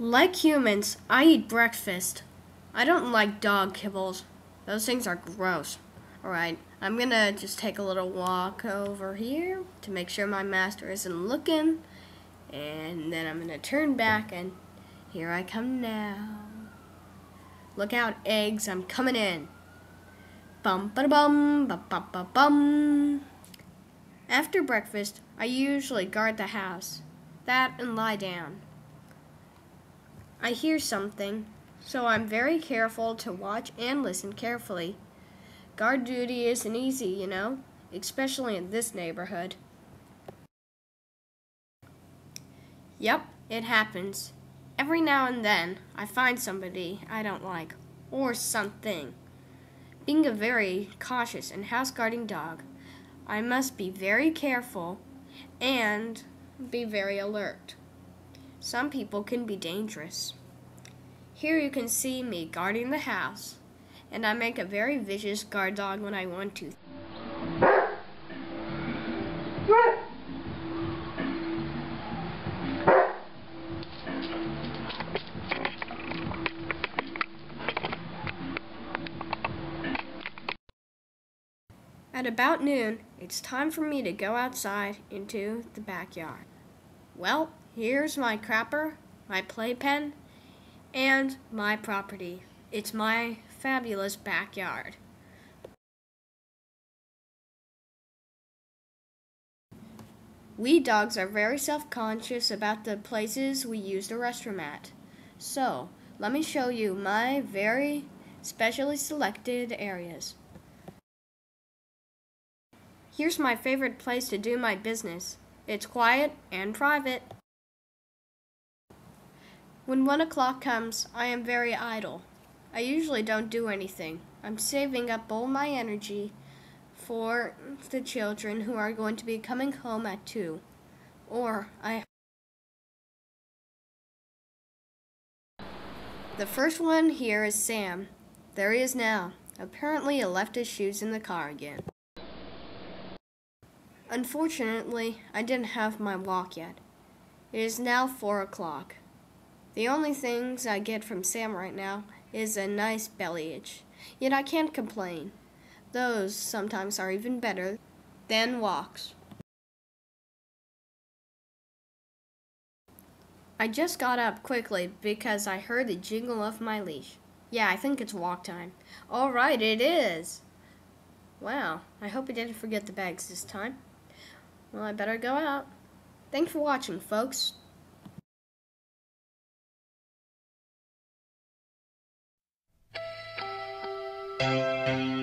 Like humans, I eat breakfast. I don't like dog kibbles. Those things are gross. Alright, I'm gonna just take a little walk over here to make sure my master isn't looking. And then I'm gonna turn back and here I come now. Look out, eggs, I'm coming in. Bum ba bum ba ba ba bum. After breakfast, I usually guard the house. That and lie down. I hear something, so I'm very careful to watch and listen carefully. Guard duty isn't easy, you know, especially in this neighborhood. Yep, it happens. Every now and then, I find somebody I don't like, or something. Being a very cautious and house guarding dog, I must be very careful and be very alert. Some people can be dangerous. Here you can see me guarding the house, and I make a very vicious guard dog when I want to. At about noon, it's time for me to go outside into the backyard. Well, here's my crapper, my playpen, and my property. It's my fabulous backyard. We dogs are very self-conscious about the places we use the restroom at. So, let me show you my very specially selected areas. Here's my favorite place to do my business. It's quiet and private. When one o'clock comes, I am very idle. I usually don't do anything. I'm saving up all my energy for the children who are going to be coming home at two. Or I The first one here is Sam. There he is now. Apparently he left his shoes in the car again. Unfortunately, I didn't have my walk yet. It is now four o'clock. The only things I get from Sam right now is a nice belly itch. Yet I can't complain. Those sometimes are even better than walks. I just got up quickly because I heard the jingle of my leash. Yeah, I think it's walk time. All right, it is. Wow, I hope I didn't forget the bags this time. Well, I better go out. Thanks for watching, folks. Música